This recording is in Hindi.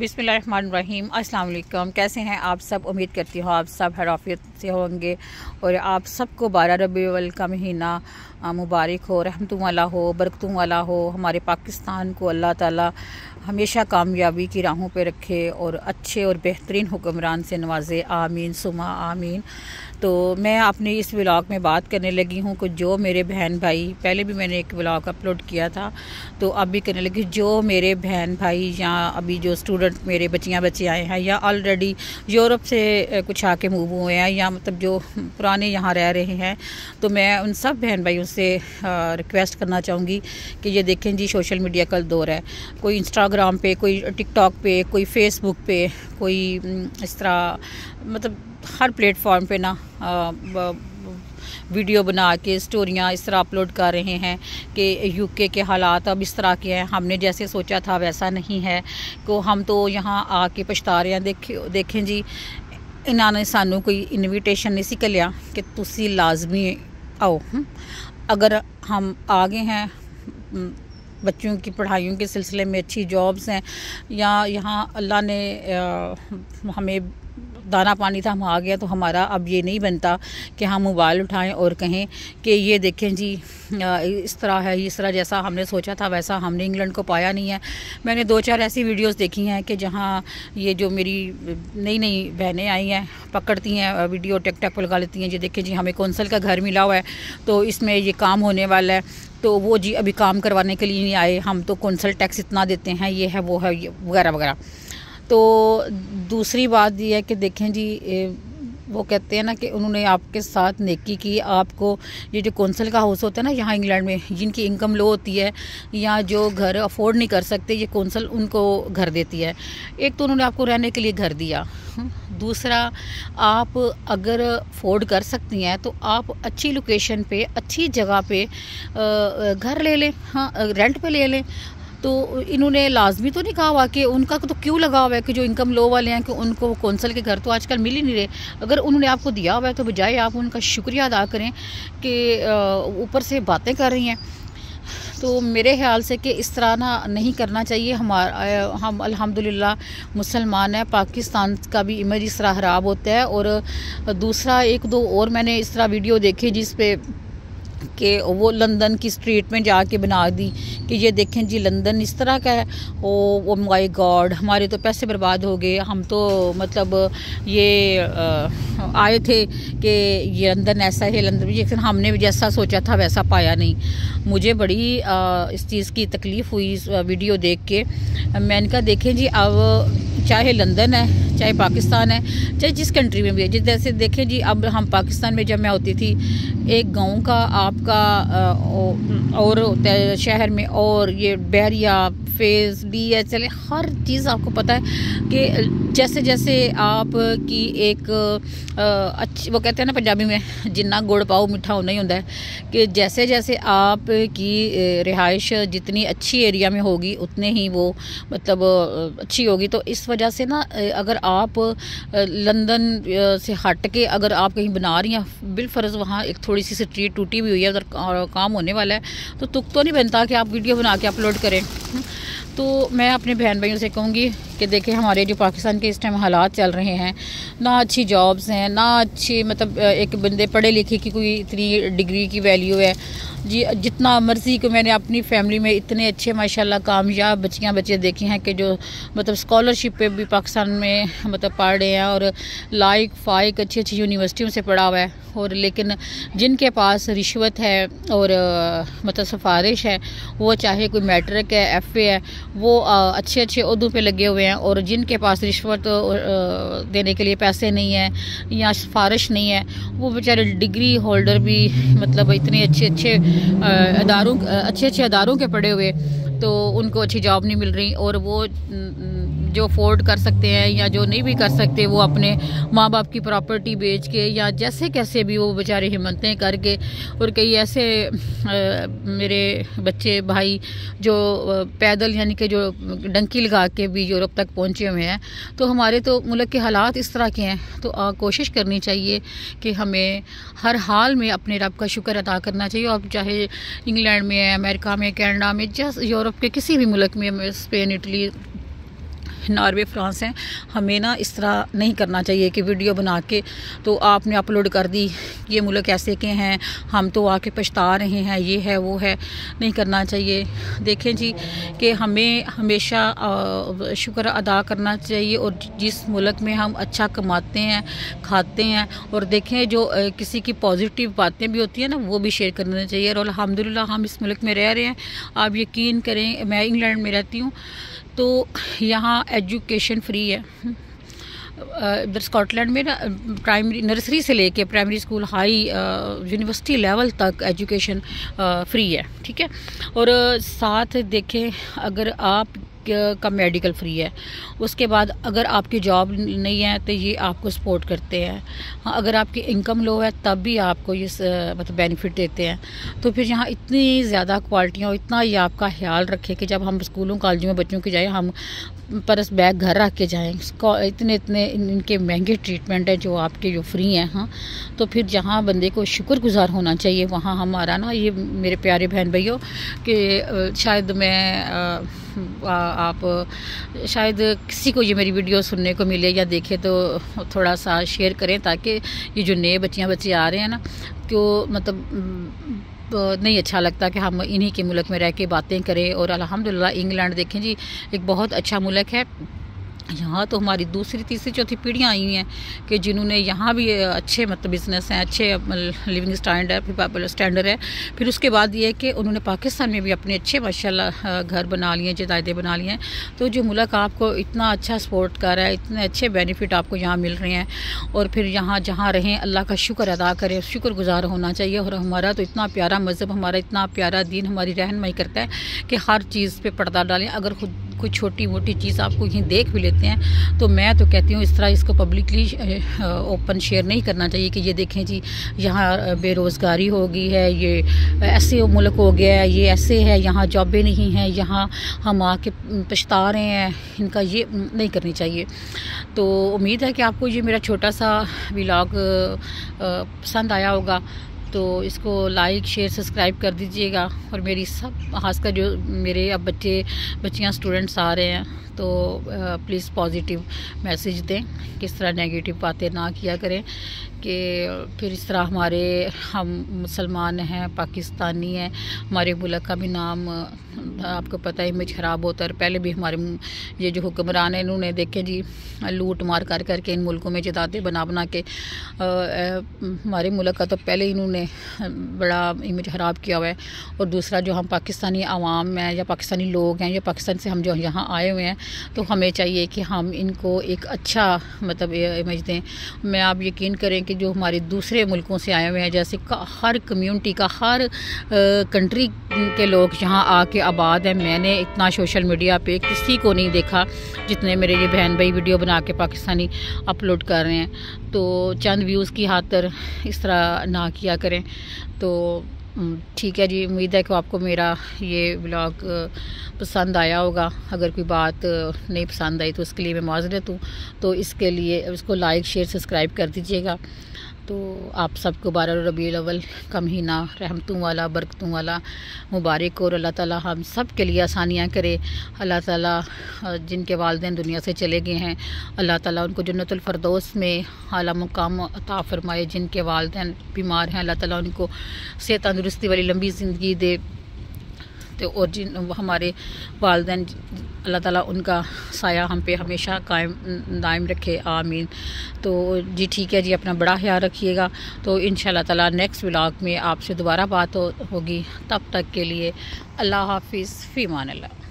बिसमीम अस्सलाम कैसे हैं आप सब? उम्मीद करती हूँ आप सब हराफियत से होंगे और आप सबको बारह रबी का महीना मुबारक हो रहमतों वाला हो बरकतों वाला हो। हमारे पाकिस्तान को अल्लाह ताला हमेशा कामयाबी की राहों पर रखे और अच्छे और बेहतरीन हुक्मरान से नवाजे। आमीन, सुमा, आमीन। तो मैं अपने इस ब्लॉग में बात करने लगी हूँ कि जो मेरे बहन भाई, पहले भी मैंने एक ब्लॉग अपलोड किया था तो अब भी करने लगी जो मेरे बहन भाई या अभी जो स्टूडेंट मेरे बच्चियाँ बच्चे आए हैं या ऑलरेडी यूरोप से कुछ आके मूव हुए हैं या मतलब जो पुराने यहाँ रह रहे हैं तो मैं उन सब बहन भाइयों से रिक्वेस्ट करना चाहूँगी कि ये देखें जी सोशल मीडिया का दौर है। कोई इंस्टाग्राम पे, कोई टिकटॉक पे, कोई फेसबुक पे, कोई इस तरह मतलब हर प्लेटफॉर्म पे ना वीडियो बना के स्टोरियाँ इस तरह अपलोड कर रहे हैं कि यूके के हालात अब इस तरह के हैं। हमने जैसे सोचा था वैसा नहीं है। को हम तो यहाँ आके पछता रहे हैं। देख, देखें जी इन्होंने सानू कोई इनविटेशन नहीं सी कलिया कि तुसी लाजमी आओ। अगर हम आ गए हैं बच्चों की पढ़ाइयों के सिलसिले में अच्छी जॉब्स हैं। या यहाँ अल्लाह ने हमें दाना पानी था, हम आ गया तो हमारा अब ये नहीं बनता कि हम मोबाइल उठाएँ और कहें कि ये देखें जी इस तरह है, इस तरह जैसा हमने सोचा था, वैसा हमने इंग्लैंड को पाया नहीं है। मैंने दो चार ऐसी वीडियोस देखी हैं कि जहाँ ये जो मेरी नई नई बहनें आई हैं, पकड़ती हैं वीडियो टेक पर लगा लेती हैं, जी देखें जी, हमें कौंसल का घर मिला हुआ है तो इसमें ये काम होने वाला है। तो वो जी अभी काम करवाने के लिए नहीं आए, हम तो कौंसल टैक्स इतना देते हैं, ये है, वो है वगैरह वगैरह। तो दूसरी बात ये है कि देखें जी वो कहते हैं ना कि उन्होंने आपके साथ नेकी की, आपको ये जो कौंसल का हाउस होता है ना, यहाँ इंग्लैंड में, जिनकी इनकम लो होती है, या जो घर अफोर्ड नहीं कर सकते, ये कौंसल उनको घर देती है। एक तो उन्होंने आपको रहने के लिए घर दिया। दूसरा, आप अगर अफोर्ड कर सकती हैं तो आप अच्छी लोकेशन पे, अच्छी जगह पे घर ले लें हाँ रेंट पे ले लें। तो इन्होंने लाजमी तो नहीं कहा हुआ कि उनका तो क्यों लगा हुआ है कि जो इनकम लो वाले हैं, कि उनको कौंसल के घर तो आजकल मिल ही नहीं रहे। अगर उन्होंने आपको दिया हुआ है तो बजाय आप उनका शुक्रिया अदा करें कि ऊपर से बातें कर रही हैं। तो मेरे ख्याल से कि इस तरह ना नहीं करना चाहिए। हमारा हम अल्हम्दुलिल्लाह मुसलमान हैं, पाकिस्तान का भी इमेज इस तरह ख़राब होता है। और दूसरा, एक दो और मैंने इस तरह वीडियो देखी जिस पे कि वो लंदन की स्ट्रीट में जाके बना दी। कि ये देखें जी लंदन इस तरह का है। ओ वो माई गॉड हमारे तो पैसे बर्बाद हो गए। हम तो मतलब ये आए थे कि ये लंदन ऐसा है लंदन लेकिन हमने जैसा सोचा था वैसा पाया नहीं। मुझे बड़ी आ, इस चीज़ की तकलीफ़ हुई वीडियो देख के। मैंने कहा देखें जी अब चाहे लंदन है, चाहे पाकिस्तान है, चाहे जिस कंट्री में भी है। जिस देखें जी, अब हम पाकिस्तान में जब मैं होती थी, एक गाँव का आपका और शहर में और ये Bahria phase D H, L हर चीज़ आपको पता है कि जैसे जैसे आप की एक अच्छी, वो कहते हैं ना पंजाबी में, जिन्ना गुड़ पाओ, मिठा होना ही होता है, कि जैसे जैसे आप की रिहाइश जितनी अच्छी एरिया में होगी, उतने ही वो मतलब अच्छी होगी। तो इस वजह से ना अगर आप लंदन से हट के अगर आप कहीं बना रही हैं बिलफर्ज वहाँ एक थोड़ी सी स्ट्रीट टूटी हुई हुई है उधर काम होने वाला है तो तुक तो नहीं बनता कि आप वीडियो बना के अपलोड करें। तो मैं अपने बहन भाइयों से कहूँगी कि देखें हमारे जो पाकिस्तान के इस टाइम हालात चल रहे हैं, ना अच्छी जॉब्स हैं, ना अच्छी मतलब एक बंदे पढ़े लिखे की कोई इतनी डिग्री की वैल्यू है। जी, जितना मर्ज़ी को मैंने अपनी फैमिली में इतने अच्छे, माशाल्लाह, कामयाब बच्चियाँ, बच्चे देखे हैं कि जो मतलब स्कॉलरशिप पे भी पाकिस्तान में मतलब पढ़ रहे हैं और लाइक फाइक अच्छी अच्छी यूनिवर्सिटियों से पढ़ा हुआ है। और लेकिन जिनके पास रिश्वत है और मतलब सिफारिश है, वो चाहे कोई मैट्रिक है एफए है, वो अच्छे अच्छे अहदों पर लगे हुए हैं और जिनके पास रिश्वत देने के लिए पैसे नहीं हैं या सिफारिश नहीं है, वो बेचारे डिग्री होल्डर भी मतलब इतने अच्छे अच्छे अदारों अच्छे अच्छे अदारों के पढ़े हुए तो उनको अच्छी जॉब नहीं मिल रही और वो जो अफोर्ड कर सकते हैं या जो नहीं भी कर सकते वो अपने माँ बाप की प्रॉपर्टी बेच के या जैसे कैसे भी वो बेचारे हिम्मतें करके और कई ऐसे आ, मेरे बच्चे भाई जो पैदल यानी कि जो डंकी लगा के भी यूरोप तक पहुँचे हुए हैं तो हमारे तो मुल्क के हालात इस तरह के हैं। तो आ, कोशिश करनी चाहिए कि हमें हर हाल में अपने रब का शुक्र अदा करना चाहिए। और चाहे इंग्लैंड में अमेरिका में कैनेडा में जस यूरोप के किसी भी मुल्क में स्पेन इटली नॉर्वे, फ्रांस हैं, हमें ना इस तरह नहीं करना चाहिए कि वीडियो बना के तो आपने अपलोड कर दी, ये मुल्क ऐसे के हैं, हम तो आके पछता रहे हैं, ये है, वो है, नहीं करना चाहिए। देखें जी कि हमें हमेशा शुक्र अदा करना चाहिए और जिस मुल्क में हम अच्छा कमाते हैं, खाते हैं और देखें जो किसी की पॉजिटिव बातें भी होती हैं ना, वो भी शेयर करना चाहिए और अलहमदिल्ला हम इस मुल्क में रह रहे हैं। आप यकीन करें, मैं इंग्लैंड में रहती हूँ तो यहाँ एजुकेशन फ्री है। इधर स्कॉटलैंड में ना, प्राइमरी, नर्सरी से लेके primary school, high university level तक एजुकेशन फ्री है, ठीक है? और साथ देखें, अगर आप का मेडिकल फ्री है। उसके बाद अगर आपकी जॉब नहीं है तो ये आपको सपोर्ट करते हैं। हाँ अगर आपकी इनकम लो है, तब भी आपको ये मतलब बेनिफिट देते हैं। तो फिर यहाँ इतनी ज़्यादा क्वालिटियाँ और इतना ये आपका ख्याल रखे कि जब हम स्कूलों, कॉलेजों में बच्चों के जाए, हम परस बैग घर रख के जाएँ इतने इतने इनके महँगे ट्रीटमेंट हैं जो आपके जो फ्री हैं हाँ। तो फिर जहाँ बंदे को शुक्रगुजार होना चाहिए, वहाँ हमारा ना ये मेरे प्यारे बहन भैया कि शायद मैं आप, शायद किसी को ये मेरी वीडियो सुनने को मिले या देखे तो थोड़ा सा शेयर करें ताकि ये जो नए बच्चियाँ बच्चे आ रहे हैं ना तो मतलब नहीं अच्छा लगता कि हम इन्हीं के मुल्क में रह के बातें करें। और अल्हम्दुलिल्लाह, इंग्लैंड देखें जी, एक बहुत अच्छा मुल्क है। यहाँ तो हमारी दूसरी, तीसरी, चौथी पीढ़ियाँ आई हुई हैं कि जिन्होंने यहाँ भी अच्छे मतलब बिज़नेस हैं, अच्छे लिविंग स्टैंडर्ड है स्टैंडर्ड है। फिर उसके बाद ये कि उन्होंने पाकिस्तान में भी अपने अच्छे, माशाल्लाह घर बना लिए जायदादें बना लिए हैं। तो जो मुल्क आपको इतना अच्छा सपोर्ट कर रहा है, इतने अच्छे बेनिफिट आपको यहाँ मिल रहे हैं और फिर यहाँ जहाँ रहें, अल्लाह का शुक्र अदा करें, शुक्रगुजार होना चाहिए और हमारा तो इतना प्यारा मज़हब, हमारा इतना प्यारा दिन, हमारी रहनमई करता है कि हर चीज़ पर पर्दा डालें। अगर खुद कोई छोटी मोटी चीज़ आपको यहीं देख भी लेते हैं तो मैं तो कहती हूँ इस तरह इसको पब्लिकली ओपन शेयर नहीं करना चाहिए कि ये देखें जी, यहाँ बेरोज़गारी हो गई है, ये ऐसे मुल्क हो गया है, ये ऐसे है, यहाँ जॉबें नहीं हैं, यहाँ हम आके पछता रहे हैं, इनका ये नहीं करनी चाहिए। तो उम्मीद है कि आपको ये मेरा छोटा सा व्लॉग पसंद आया होगा। तो इसको लाइक शेयर सब्सक्राइब कर दीजिएगा। और मेरी सब, खासकर जो मेरे अब बच्चे, बच्चियाँ स्टूडेंट्स आ रहे हैं तो प्लीज़ पॉजिटिव मैसेज दें, किस तरह नेगेटिव बातें ना किया करें, कि फिर इस तरह हमारे, हम मुसलमान हैं, पाकिस्तानी हैं, हमारे मुल्क का भी नाम आपको पता है इमेज ख़राब होता है पहले भी हमारे ये जो हुक्मरान हैं, इन्होंने देखे जी, लूट मार कर करके इन मुल्कों में जदाते बना बना के हमारे मुल्क का तो पहले इन्होंने बड़ा इमेज ख़राब किया हुआ है, और दूसरा जो हम पाकिस्तानी आवाम हैं, या पाकिस्तानी लोग हैं, या पाकिस्तान से हम जो यहाँ आए हुए हैं तो हमें चाहिए कि हम इनको एक अच्छा मतलब इमेज दें। मैं आप यकीन करें कि जो हमारे दूसरे मुल्कों से आए हुए हैं, जैसे हर कम्यूनिटी का, हर कंट्री के लोग यहाँ आके आबाद हैं। मैंने इतना सोशल मीडिया पे किसी को नहीं देखा जितने मेरे ये बहन भाई वीडियो बना के पाकिस्तानी अपलोड कर रहे हैं। तो चंद व्यूज़ की खातर इस तरह ना किया करें। तो ठीक है जी, उम्मीद है कि आपको मेरा ये ब्लॉग पसंद आया होगा। अगर कोई बात नहीं पसंद आई तो उसके लिए मैं माजरत हूँ। तो इसके लिए उसको लाइक शेयर सब्सक्राइब कर दीजिएगा। तो आप सबको बारह रबी अवल का महीना रहमतों वाला, बरकतों वाला, मुबारक और अल्लाह ताला हम सब के लिए आसानियाँ करे। अल्लाह ताला जिनके वालदे दुनिया से चले गए हैं, अल्लाह ताला उनको जन्नतफरदोस में अला मुकाम अता फरमाए। जिनके वालदे बीमार हैं, अल्लाह ताला उनको सेहत तंदुरुस्ती वाली लंबी ज़िंदगी दे। तो और जिन हमारे वालदे अल्लाह ताला उनका साया हम पे हमेशा कायम, दायम रखे, आमीन। तो जी ठीक है जी, अपना बड़ा ख्याल रखिएगा। तो इन ताला नेक्स्ट व्लाग में आपसे दोबारा बात होगी। तब तक के लिए अल्लाह हाफिज़ फ़ीमान अल्लाह